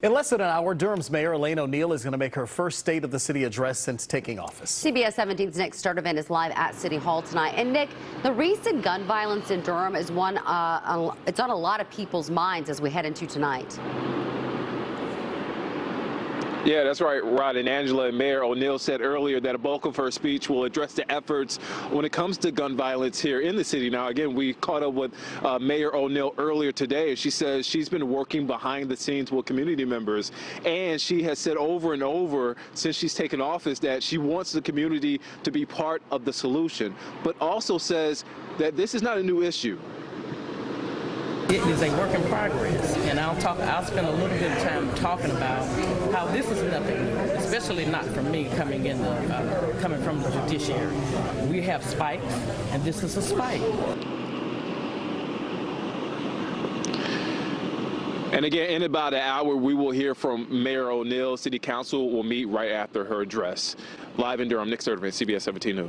In less than an hour, Durham's Mayor Elaine O'Neill is going to make her first State of the City address since taking office. CBS 17's Nick Sturdivant is live at City Hall tonight. And Nick, the recent gun violence in Durham is one, uh, it's on a lot of people's minds as we head into tonight. Yeah, that's right, Rod. And Angela and Mayor O'Neill said earlier that a bulk of her speech will address the efforts when it comes to gun violence here in the city. Now, again, we caught up with uh, Mayor O'Neill earlier today. She says she's been working behind the scenes with community members. And she has said over and over since she's taken office that she wants the community to be part of the solution, but also says that this is not a new issue. It is a work in progress, and I'll talk. I'll spend a little bit of time talking about how this is nothing new, especially not for me coming in the uh, coming from the judiciary. We have spikes, and this is a spike. And again, in about an hour, we will hear from Mayor O'Neill. City Council will meet right after her address. Live in Durham, Nick Sturdivant, CBS 17 News.